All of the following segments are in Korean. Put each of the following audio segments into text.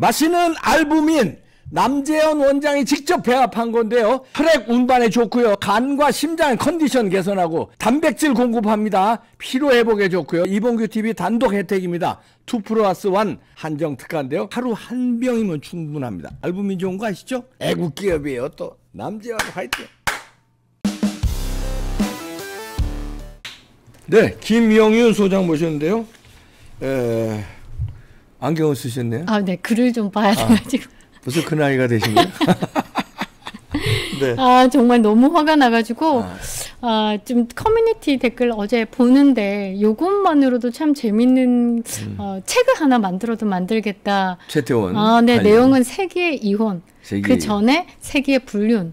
맛있는 알부민 남재현 원장이 직접 배합한 건데요. 혈액 운반에 좋고요. 간과 심장 컨디션 개선하고 단백질 공급합니다. 피로 회복에 좋고요. 이봉규 TV 단독 혜택입니다. 2 플러스 1 한정 특가인데요. 하루 한 병이면 충분합니다. 알부민 좋은 거 아시죠? 애국 기업이에요. 또 남재현 화이팅. 네, 김영윤 소장 모셨는데요. 에, 안경을 쓰셨네요. 아, 네, 글을 좀 봐야 돼 가지고. 벌써 그 나이가 되신 거예요? 네. 아 정말 너무 화가 나 가지고 아, 좀 커뮤니티 댓글 어제 보는데 요것만으로도 참 재밌는 음. 어, 책을 하나 만들어도 만들겠다. 최태원. 아, 네 내용은 세기의 이혼. 세기. 그 전에 세기의 불륜.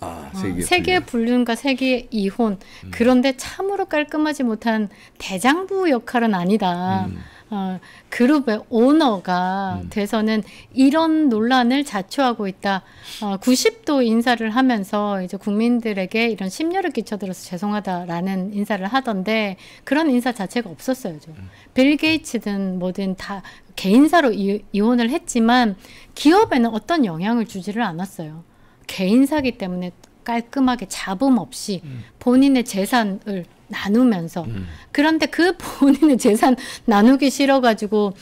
아, 세기의, 어, 세기의 불륜. 과 세기의 이혼. 음. 그런데 참으로 깔끔하지 못한 대장부 역할은 아니다. 음. 어, 그룹의 오너가 음. 돼서는 이런 논란을 자초하고 있다. 어, 90도 인사를 하면서 이제 국민들에게 이런 심려를 끼쳐들어서 죄송하다라는 인사를 하던데 그런 인사 자체가 없었어요. 좀. 음. 빌 게이츠든 뭐든 다 개인사로 이, 이혼을 했지만 기업에는 어떤 영향을 주지를 않았어요. 개인사기 때문에 깔끔하게 잡음 없이 음. 본인의 재산을 나누면서 음. 그런데 그 본인의 재산 나누기 싫어가지고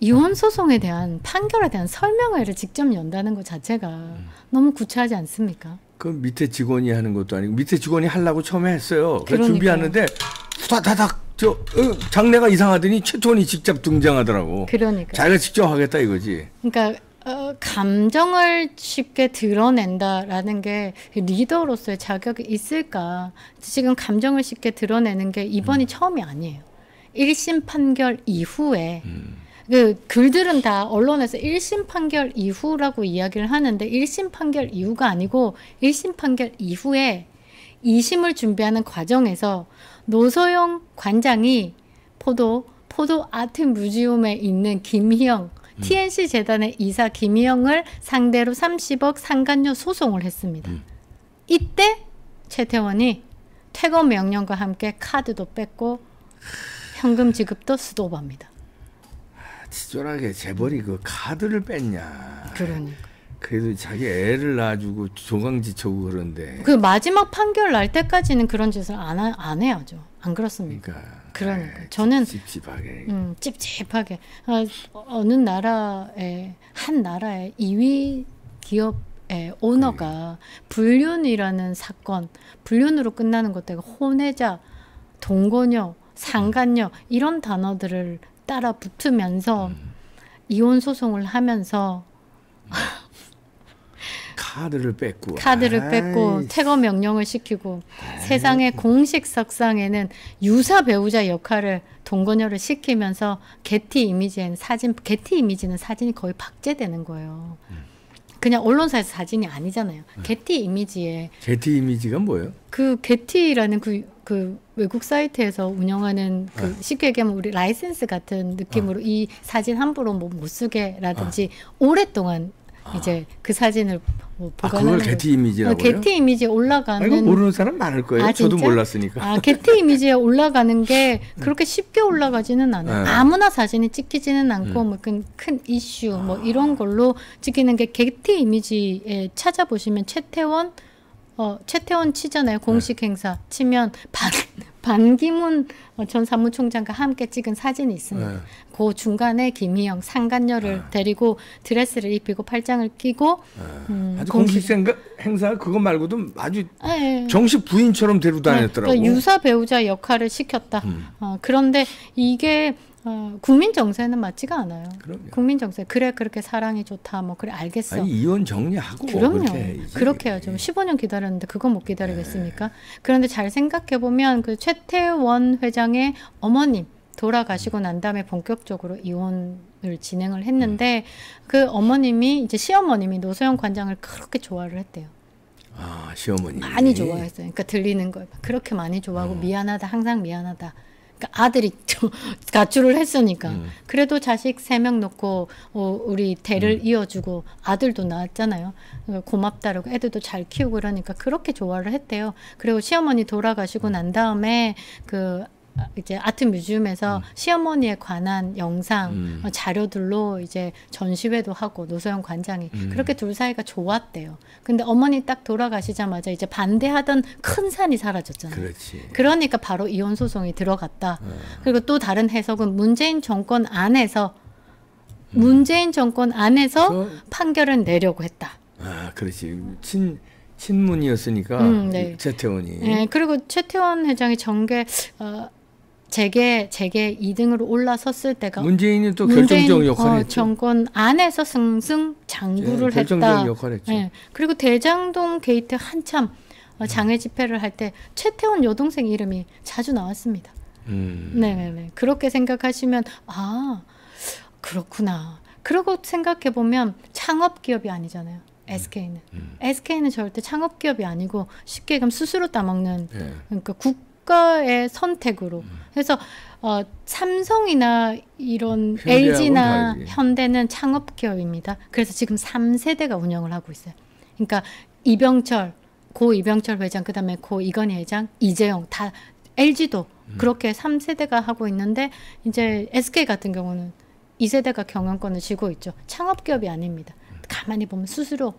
이혼 소송에 대한 판결에 대한 설명회를 직접 연다는 것 자체가 음. 너무 구차하지 않습니까? 그 밑에 직원이 하는 것도 아니고 밑에 직원이 하려고 처음에 했어요. 그래 준비하는데 후다다닥 저 어, 장례가 이상하더니 최톤이 직접 등장하더라고. 그러니까 자기가 직접 하겠다 이거지. 그러니까 어, 감정을 쉽게 드러낸다라는 게 리더로서의 자격이 있을까? 지금 감정을 쉽게 드러내는 게 이번이 음. 처음이 아니에요. 1심 판결 이후에 음. 그 글들은 다 언론에서 1심 판결 이후라고 이야기를 하는데 1심 판결 이후가 아니고 1심 판결 이후에 2심을 준비하는 과정에서 노소영 관장이 포도 포도 아트 뮤지엄에 있는 김희영 음. TNC 재단의 이사 김희영을 상대로 30억 상간녀 소송을 했습니다. 음. 이때 최태원이 퇴거 명령과 함께 카드도 뺐고 현금 지급도 스톱합니다. 치졸하게 재벌이 그 카드를 뺐냐. 그러니까. 그래도 자기 애를 낳아주고 조강지쳐고 그런데. 그 마지막 판결 날 때까지는 그런 짓을 안, 안 해야죠. 안 그렇습니까? 그러니까. 그러니까 저는 찝찝하게. 음, 찝찝하게 아, 어느 나라의 한 나라의 2위 기업의 오너가 음. 불륜이라는 사건, 불륜으로 끝나는 것들가 혼외자, 동거녀, 상간녀 이런 단어들을 따라 붙으면서 음. 이혼 소송을 하면서 음. 카드를 뺐고 카드를 아이. 뺐고 퇴거 명령을 시키고 아이. 세상의 공식 석상에는 유사 배우자 역할을 동거녀를 시키면서 게티 이미지에는 사진 게티 이미지는 사진이 거의 박제되는 거예요. 음. 그냥 언론사에서 사진이 아니잖아요. 음. 게티 이미지에 게티 이미지가 뭐예요? 그 게티라는 그, 그 외국 사이트에서 운영하는 그 네. 쉽게 얘기하면 우리 라이센스 같은 느낌으로 어. 이 사진 함부로 뭐 못 쓰게라든지 어. 오랫동안 이제 그 사진을 뭐 보관하는 아, 그걸 게티 이미지라고요? 어, 게티 이미지에 올라가는 아, 모르는 사람 많을 거예요. 아, 저도 몰랐으니까. 아, 게티 이미지에 올라가는 게 그렇게 쉽게 올라가지는 않아요. 네. 아무나 사진이 찍히지는 않고 음. 뭐큰 큰 이슈 뭐 이런 걸로 찍히는 게 게티 이미지에 찾아보시면 최태원 어, 최태원 치잖아요. 공식 네. 행사 치면 반, 반기문 전 사무총장과 함께 찍은 사진이 있습니다. 네. 그 중간에 김희영 상간녀를 네. 데리고 드레스를 입히고 팔짱을 끼고 네. 음, 아주 공식 생각, 행사 그거 말고도 아주 네. 정식 부인처럼 데리고 네. 다녔더라고. 그러니까 유사 배우자 역할을 시켰다. 음. 어, 그런데 이게 어, 국민 정세는 맞지가 않아요. 그럼요. 국민 정세 그래 그렇게 사랑이 좋다 뭐 그래 알겠어. 아니, 이혼 정리하고 그럼요. 그렇게, 그렇게 해야죠. 15년 기다렸는데 그거 못 기다리겠습니까? 네. 그런데 잘 생각해 보면 그 최태원 회장 의 어머님 돌아가시고 난 다음에 본격적으로 이혼을 진행을 했는데 음. 그 어머님이 이제 시어머님이 노소영 관장을 그렇게 좋아를 했대요. 아 시어머니 많이 좋아했어요. 그러니까 들리는 거 그렇게 많이 좋아하고 어. 미안하다 항상 미안하다. 그러니까 아들이 가출을 했으니까 음. 그래도 자식 세 명 놓고 어, 우리 대를 음. 이어주고 아들도 낳았잖아요. 고맙다라고 애들도 잘 키우고 그러니까 그렇게 좋아를 했대요. 그리고 시어머니 돌아가시고 난 다음에 그 이제 아트 뮤지엄에서 음. 시어머니에 관한 영상 음. 어, 자료들로 이제 전시회도 하고 노소영 관장이 음. 그렇게 둘 사이가 좋았대요. 근데 어머니 딱 돌아가시자마자 이제 반대하던 큰 산이 사라졌잖아요. 그렇지. 그러니까 바로 이혼 소송이 들어갔다. 어. 그리고 또 다른 해석은 문재인 정권 안에서 음. 문재인 정권 안에서 판결을 내려고 했다. 아, 그렇지. 친 친문이었으니까 음, 네. 최태원이. 네, 그리고 최태원 회장이 정계 어, 재계 재계 2등으로 올라섰을 때가 문재인이 또 결정적 역할을 어, 했죠. 정권 안에서 승승 장구를 예, 결정적 역할을 했죠. 예. 그리고 대장동 게이트 한참 어, 장외 집회를 할 때 최태원 여동생 이름이 자주 나왔습니다. 음. 네네네. 그렇게 생각하시면 아 그렇구나. 그러고 생각해 보면 창업 기업이 아니잖아요. SK는 음. SK는 절대 창업 기업이 아니고 쉽게 얘기하면 스스로 따먹는 예. 그러니까 국 국가의 선택으로. 그래서 어, 삼성이나 이런 LG나 현대는 창업 기업입니다. 그래서 지금 3세대가 운영을 하고 있어요. 그러니까 이병철, 고 이병철 회장, 그 다음에 고 이건희 회장, 이재용 다 LG도 음. 그렇게 3세대가 하고 있는데 이제 SK 같은 경우는 2세대가 경영권을 쥐고 있죠. 창업 기업이 아닙니다. 가만히 보면 스스로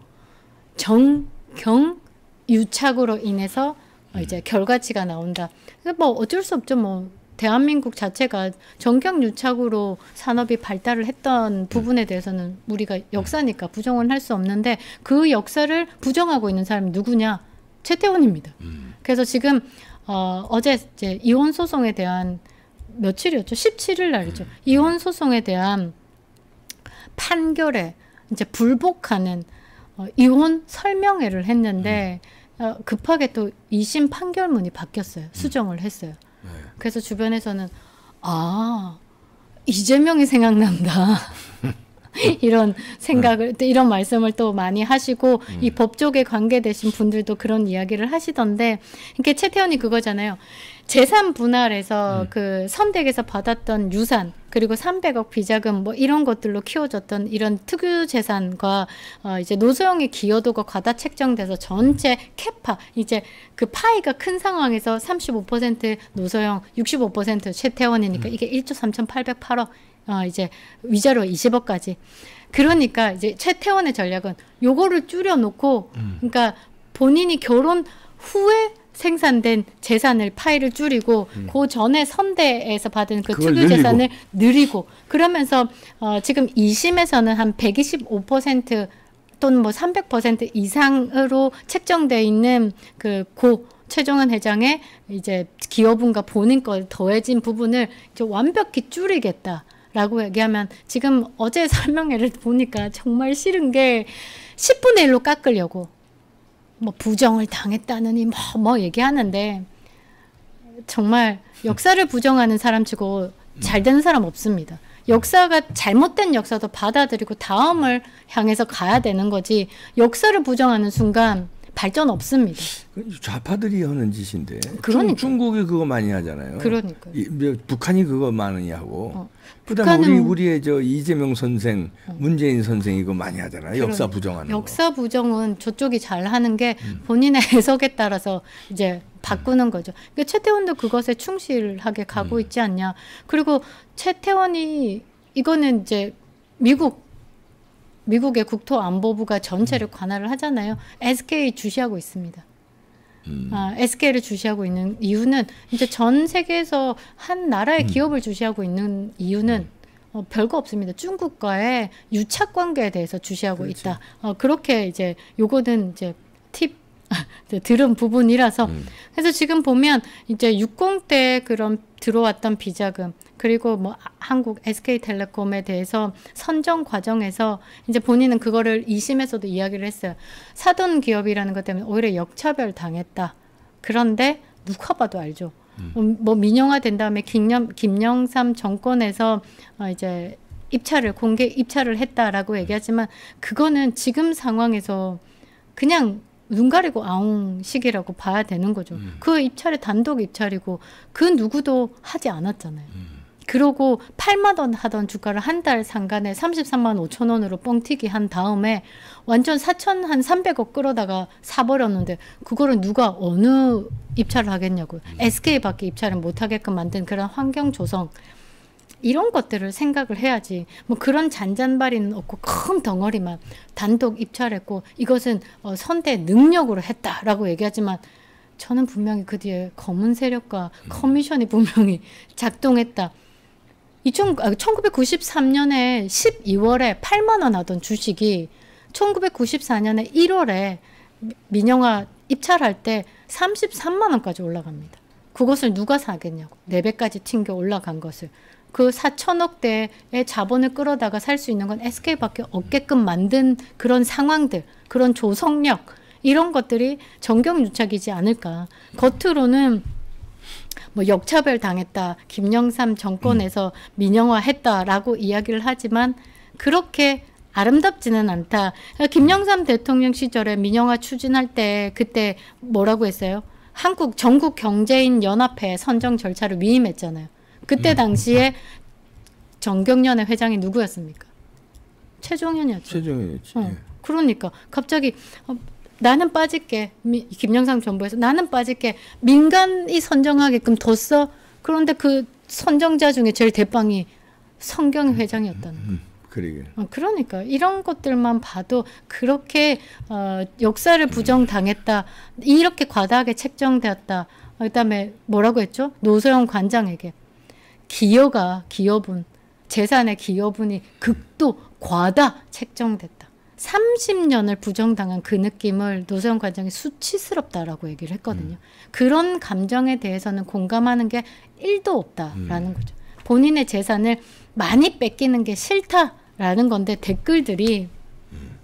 정경 유착으로 인해서 어, 이제 결과치가 나온다. 뭐 어쩔 수 없죠. 뭐 대한민국 자체가 정경 유착으로 산업이 발달을 했던 부분에 대해서는 우리가 역사니까 부정은 할 수 없는데 그 역사를 부정하고 있는 사람이 누구냐? 최태원입니다. 음. 그래서 지금 어, 어제 이제 이혼 소송에 대한 며칠이었죠? 17일 날이죠. 음. 이혼 소송에 대한 판결에 이제 불복하는 어, 이혼 설명회를 했는데 음. 어, 급하게 또 2심 판결문이 바뀌었어요. 음. 수정을 했어요. 네. 그래서 주변에서는 아 이재명이 생각난다. 이런 생각을 네. 이런 말씀을 또 많이 하시고 음. 이 법조계 관계되신 분들도 그런 이야기를 하시던데 이게 최태원이 그거잖아요. 재산 분할에서 음. 그 선택에서 받았던 유산 그리고 300억 비자금 뭐 이런 것들로 키워졌던 이런 특유 재산과 어 이제 노소영의 기여도가 과다 책정돼서 전체 캐파 이제 그 파이가 큰 상황에서 35% 노소영 65% 최태원이니까 음. 이게 1조 3,808억 어 이제 위자료 20억까지 그러니까 이제 최태원의 전략은 요거를 줄여 놓고 음. 그러니까 본인이 결혼 후에 생산된 재산을 파일을 줄이고 음. 그 전에 선대에서 받은 그 특유 재산을 늘리고 그러면서 어 지금 2심에서는 한 125% 또는 뭐 300% 이상으로 책정돼 있는 그고 최종원 회장의 이제 기여분과 본인권 더해진 부분을 이제 완벽히 줄이겠다. 라고 얘기하면 지금 어제 설명회를 보니까 정말 싫은 게 10분의 1로 깎으려고 뭐 부정을 당했다느니 뭐, 뭐 얘기하는데 정말 역사를 부정하는 사람치고 잘 되는 사람 없습니다. 역사가 잘못된 역사도 받아들이고 다음을 향해서 가야 되는 거지 역사를 부정하는 순간 발전 없습니다. 좌파들이 하는 짓인데. 그러니까. 중 국이 그거 많이 하잖아요. 그러니까. 북한이 그거 많이 하고. 어. 그다음 우리 우리의 저 이재명 선생, 어. 문재인 선생 이거 많이 하잖아요. 그러니까. 역사 부정하는 역사 거. 부정은 저쪽이 잘 하는 게 음. 본인의 해석에 따라서 이제 바꾸는 음. 거죠. 그러니까 최태원도 그것에 충실하게 가고 음. 있지 않냐. 그리고 최태원이 이거는 이제 미국 미국의 국토안보부가 전체를 음. 관할을 하잖아요. SK 주시하고 있습니다. 음. 아, SK를 주시하고 있는 이유는 이제 전 세계에서 한 나라의 음. 기업을 주시하고 있는 이유는 음. 어, 별거 없습니다. 중국과의 유착 관계에 대해서 주시하고 그렇죠. 있다. 어, 그렇게 이제 요거는 이제 팁 들은 부분이라서 음. 그래서 지금 보면 이제 60대 그런 들어왔던 비자금 그리고 뭐 한국 SK텔레콤에 대해서 선정 과정에서 이제 본인은 그거를 2심에서도 이야기를 했어요. 사돈 기업이라는 것 때문에 오히려 역차별 당했다. 그런데 누가 봐도 알죠. 음. 음뭐 민영화 된 다음에 김영, 김영삼 정권에서 어 이제 입찰을 공개 입찰을 했다라고 얘기하지만 그거는 지금 상황에서 그냥 눈 가리고 아웅식이라고 봐야 되는 거죠. 음. 그 입찰이 단독 입찰이고 그 누구도 하지 않았잖아요. 음. 그러고 8만 원 하던 주가를 한 달 상간에 33만 5천 원으로 뻥튀기 한 다음에 완전 4천 한 300억 끌어다가 사버렸는데 그거를 누가 어느 입찰을 하겠냐고요. SK밖에 입찰을 못 하게끔 만든 그런 환경 조성 이런 것들을 생각을 해야지. 뭐 그런 잔잔바리는 없고 큰 덩어리만 단독 입찰했고 이것은 어, 선대 능력으로 했다라고 얘기하지만 저는 분명히 그 뒤에 검은 세력과 커미션이 분명히 작동했다. 2000, 아, 1993년에 12월에 8만 원 하던 주식이 1994년에 1월에 민영화 입찰할 때 33만 원까지 올라갑니다. 그것을 누가 사겠냐고. 4배까지 튕겨 올라간 것을. 그 4천억대의 자본을 끌어다가 살 수 있는 건 SK밖에 없게끔 만든 그런 상황들, 그런 조성력 이런 것들이 정경유착이지 않을까. 겉으로는 뭐 역차별 당했다, 김영삼 정권에서 민영화했다라고 이야기를 하지만 그렇게 아름답지는 않다. 김영삼 대통령 시절에 민영화 추진할 때 그때 뭐라고 했어요? 한국 전국 경제인 연합회 선정 절차를 위임했잖아요. 그때 음. 당시에 정경련의 회장이 누구였습니까? 최종현이었죠. 최종현이었지. 어. 예. 그러니까 갑자기 어, 나는 빠질게. 미, 김영삼 정부에서 나는 빠질게. 민간이 선정하게끔 뒀어. 그런데 그 선정자 중에 제일 대빵이 성경 회장이었다는 거. 음, 음, 그러게. 어, 그러니까 이런 것들만 봐도 그렇게 어, 역사를 부정당했다. 이렇게 과다하게 책정되었다. 어, 그다음에 뭐라고 했죠? 노소영 관장에게 기여가 기여분 재산의 기여분이 극도 과다 책정됐다. 30년을 부정당한 그 느낌을 노세훈 관장이 수치스럽다라고 얘기를 했거든요. 음. 그런 감정에 대해서는 공감하는 게 1도 없다라는 음. 거죠. 본인의 재산을 많이 뺏기는 게 싫다라는 건데 댓글들이 음.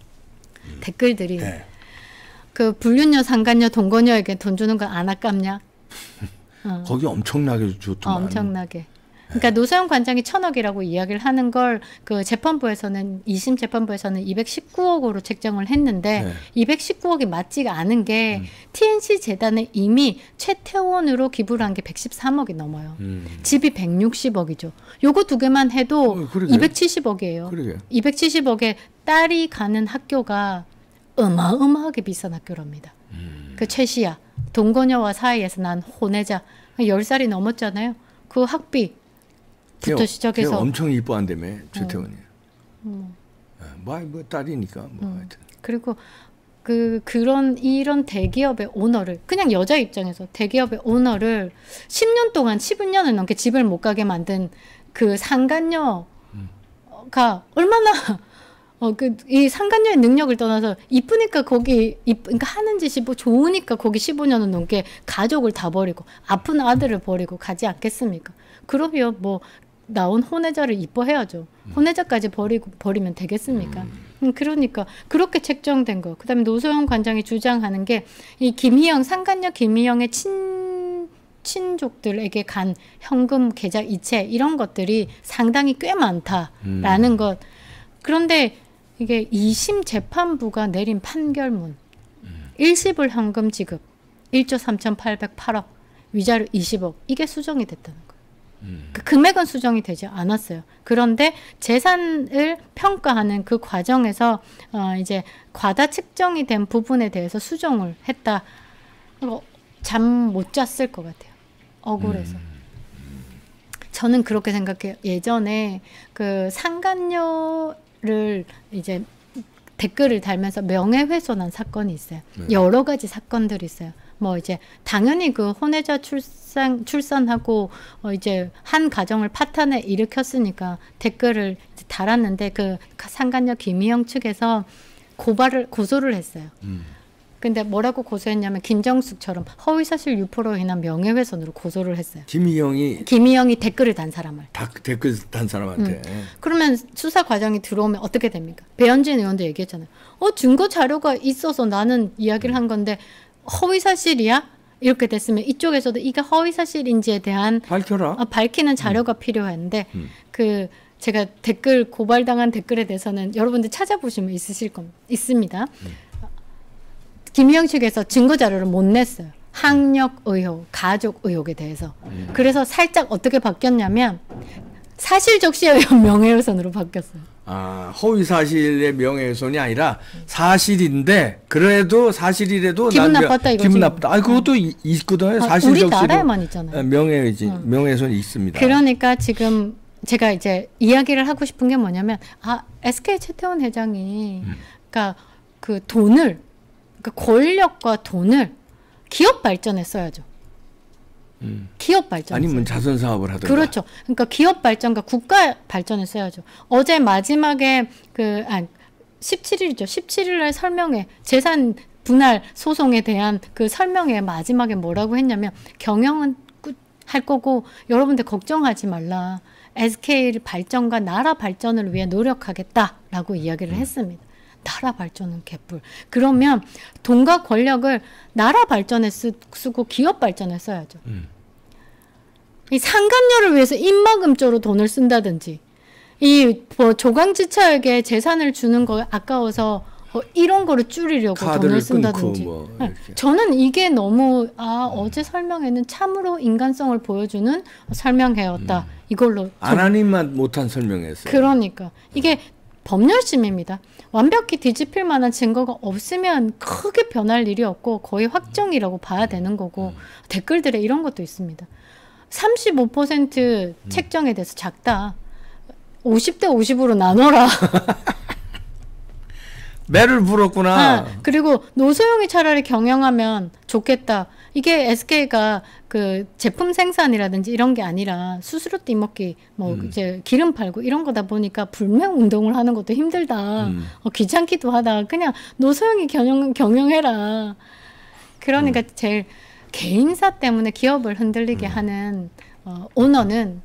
음. 댓글들이 네. 그 불륜녀 상간녀 동거녀에게 돈 주는 거안 아깝냐? 어. 거기 엄청나게 좋더만. 어, 엄청나게. 그러니까 노사연 관장이 천억이라고 이야기를 하는 걸 그 재판부에서는 이심 재판부에서는 219억으로 책정을 했는데 네. 219억이 맞지가 않은 게 음. TNC 재단에 이미 최태원으로 기부를 한 게 113억이 넘어요. 음. 집이 160억이죠. 요거 두 개만 해도 어, 270억이에요. 그러게. 270억에 딸이 가는 학교가 어마어마하게 비싼 학교랍니다. 음. 그 최시야 동거녀와 사이에서 난 혼외자 10살이 넘었잖아요. 그 학비 부터 시작해서 엄청 이뻐한다며 최태원이. 음. 뭐, 뭐 딸이니까 뭐 음. 하여튼. 그리고 그 그런 이런 대기업의 오너를 그냥 여자 입장에서 대기업의 오너를 10년 동안 10년을 넘게 집을 못 가게 만든 그 상간녀가 음. 얼마나 어 그 이 상간녀의 능력을 떠나서 이쁘니까 거기 이쁘 그러니까 하는 짓이 뭐 좋으니까 거기 15년은 넘게 가족을 다 버리고 아픈 아들을 버리고 가지 않겠습니까? 그러면 뭐 나온 혼외자를 이뻐해야죠. 음. 혼외자까지 버리고 버리면 되겠습니까? 음. 음. 그러니까 그렇게 책정된 거. 그다음에 노소영 관장이 주장하는 게 이 김희영 상간녀 김희영의 친 친족들에게 간 현금 계좌 이체 이런 것들이 상당히 꽤 많다라는 음. 것. 그런데 이게 2심 재판부가 내린 판결문 음. 일시불 현금 지급 1조 3,808억 위자료 20억 이게 수정이 됐다는 그 금액은 수정이 되지 않았어요. 그런데 재산을 평가하는 그 과정에서 어 이제 과다 측정이 된 부분에 대해서 수정을 했다. 어, 잠못 잤을 것 같아요. 억울해서. 음. 저는 그렇게 생각해요. 예전에 그 상간녀를 이제 댓글을 달면서 명예훼손한 사건이 있어요. 네. 여러 가지 사건들이 있어요. 뭐 이제 당연히 그 혼외자 출산 출산하고 어 이제 한 가정을 파탄에 일으켰으니까 댓글을 달았는데 그 상간녀 김희영 측에서 고발을 고소를 했어요. 음. 근데 뭐라고 고소했냐면 김정숙처럼 허위사실 유포로 인한 명예훼손으로 고소를 했어요. 김희영이 김희영이 댓글을 단 사람을 다 댓글 단 사람한테. 음. 그러면 수사 과정이 들어오면 어떻게 됩니까? 배현진 의원도 얘기했잖아요. 어 증거 자료가 있어서 나는 이야기를 한 건데 허위 사실이야? 이렇게 됐으면 이쪽에서도 이게 허위 사실인지에 대한 밝혀라. 어, 밝히는 자료가 음. 필요한데 음. 그 제가 댓글 고발당한 댓글에 대해서는 여러분들 찾아보시면 있으실 겁니다. 있습니다. 음. 김희영 측에서 증거 자료를 못 냈어요. 학력 의혹, 가족 의혹에 대해서. 음. 그래서 살짝 어떻게 바뀌었냐면 사실 적시에 의한 명예훼손으로 바뀌었어요. 아, 허위 사실의 명예훼손이 아니라 사실인데 그래도 사실이라도 기분 나빴다 이거지. 기분 나쁘다. 아, 그것도 응. 있거든요. 아, 사실 우리 나라에만 있잖아요. 명예지 응. 명예훼손이 있습니다. 그러니까 지금 제가 이제 이야기를 하고 싶은 게 뭐냐면 아 SK 최태원 회장이 음. 그러니까 그 돈을 그 권력과 돈을 기업 발전에 써야죠. 음. 기업 발전. 아니면 자선 사업을 하든가. 그렇죠. 그러니까 기업 발전과 국가 발전에 써야죠. 어제 마지막에 그, 아, 17일이죠. 17일 날 설명회, 재산 분할 소송에 대한 그 설명회 마지막에 뭐라고 했냐면 경영은 할 거고 여러분들 걱정하지 말라. SK 발전과 나라 발전을 위해 노력하겠다라고 이야기를 음. 했습니다. 나라 발전은 개뿔. 그러면 돈과 권력을 나라 발전에 쓰, 고 기업 발전에 써야죠. 음. 이 상간녀를 위해서 입막음조로 돈을 쓴다든지 이 뭐 조강지처에게 재산을 주는 거 아까워서 어, 이런 거를 줄이려고 돈을 쓴다든지. 뭐 네. 저는 이게 너무 아 음. 어제 설명회는 참으로 인간성을 보여주는 설명회였다. 음. 이걸로 아나님만 못한 설명회였어요. 그러니까 이게 법열심입니다. 완벽히 뒤집힐 만한 증거가 없으면 크게 변할 일이 없고 거의 확정이라고 봐야 되는 거고 음. 댓글들에 이런 것도 있습니다. 35% 음. 책정에 대해서 작다. 50대 50으로 나눠라. 매를 불었구나. 아, 그리고 노소영이 차라리 경영하면 좋겠다. 이게 SK가 그 제품 생산이라든지 이런 게 아니라 수수료 띠먹기 뭐 음. 이제 기름 팔고 이런 거다 보니까 불매 운동을 하는 것도 힘들다. 음. 어, 귀찮기도 하다. 그냥 노소영이 경영 경영해라. 그러니까 음. 제일 개인사 때문에 기업을 흔들리게 음. 하는 어, 오너는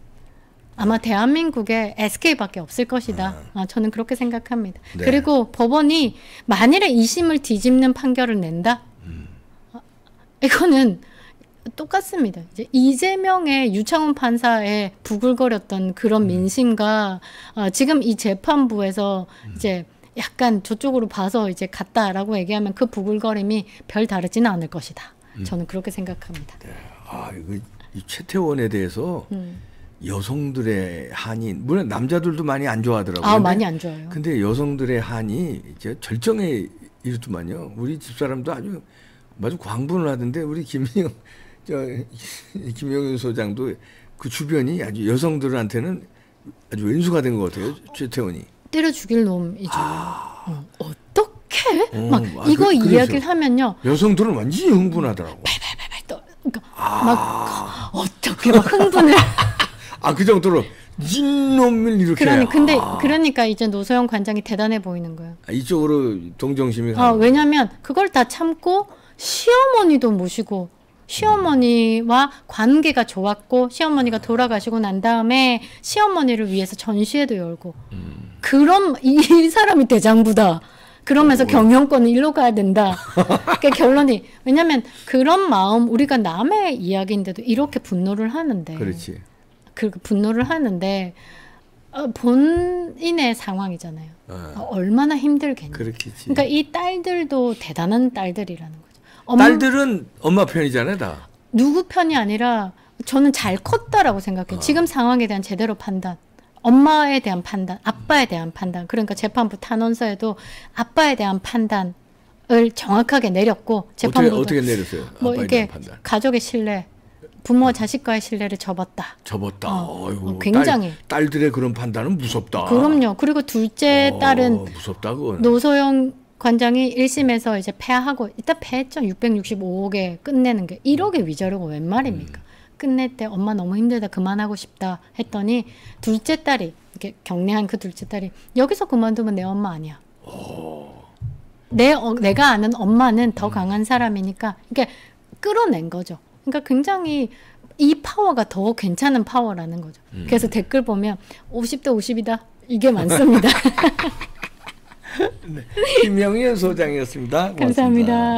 아마 대한민국에 SK밖에 없을 것이다. 아. 어, 저는 그렇게 생각합니다. 네. 그리고 법원이 만일에 이심을 뒤집는 판결을 낸다. 음. 어, 이거는 똑같습니다. 이제 이재명의 유창훈 판사의 부글거렸던 그런 음. 민심과 어, 지금 이 재판부에서 음. 이제 약간 저쪽으로 봐서 이제 갔다라고 얘기하면 그 부글거림이 별 다르지는 않을 것이다. 음. 저는 그렇게 생각합니다. 네. 아 이거 이 최태원에 대해서 음. 여성들의 한이 물론 남자들도 많이 안 좋아하더라고요. 아 많이 안 좋아요. 근데 여성들의 한이 이제 절정에 이르더만요. 우리 집사람도 아주 아주 광분을 하던데 우리 김영 저 김영윤 소장도 그 주변이 아주 여성들한테는 아주 왼수가 된 것 같아요. 최태원이. 때려 죽일 놈이죠. 아... 어, 어떻게? 어, 막 아, 이거 그, 이야기를 하면요. 여성들은 완전히 흥분하더라고. 발발발발 또 그러니까 아... 막 어떻게 막 흥분을. 아 그 정도로 이놈을 이렇게. 그러니 근데 아. 그러니까 이제 노소영 관장이 대단해 보이는 거예요. 아, 이쪽으로 동정심이. 아 왜냐면 그걸 다 참고 시어머니도 모시고 시어머니와 관계가 좋았고 시어머니가 돌아가시고 난 다음에 시어머니를 위해서 전시회도 열고 음. 그럼 이 사람이 대장부다. 그러면서 어, 경영권은 일로 가야 된다. 그러니까 결론이 왜냐하면 그런 마음 우리가 남의 이야기인데도 이렇게 분노를 하는데 그렇지. 그 분노를 하는데 어, 본인의 상황이잖아요. 어. 얼마나 힘들겠냐. 그렇겠지. 그러니까 이 딸들도 대단한 딸들이라는 거죠. 엄마, 딸들은 엄마 편이잖아요, 다. 누구 편이 아니라 저는 잘 컸다라고 생각해요. 어. 지금 상황에 대한 제대로 판단. 엄마에 대한 판단, 아빠에 대한 판단. 그러니까 재판부 탄원서에도 아빠에 대한 판단을 정확하게 내렸고 재판부 어떻게, 어떻게 내렸어요? 뭐 이게 가족의 신뢰, 부모 자식과의 신뢰를 접었다. 접었다. 어, 어이구, 굉장히 딸, 들의 그런 판단은 무섭다. 그럼요. 그리고 둘째 어, 딸은 무섭다 그건. 노소영 관장이 1심에서 이제 패하고 일단 패했죠. 665억에 끝내는 게 1억의 위자료가 웬 말입니까? 음. 끝낼 때 엄마 너무 힘들다 그만하고 싶다 했더니 둘째 딸이 이렇게 격려한 그 둘째 딸이 여기서 그만두면 내 엄마 아니야. 오. 내 어, 내가 아는 엄마는 더 음. 강한 사람이니까 이게 끌어낸 거죠. 그러니까 굉장히 이 파워가 더 괜찮은 파워라는 거죠. 음. 그래서 댓글 보면 50대 50이다. 이게 많습니다. 네. 김영현 소장이었습니다. 고맙습니다. 감사합니다.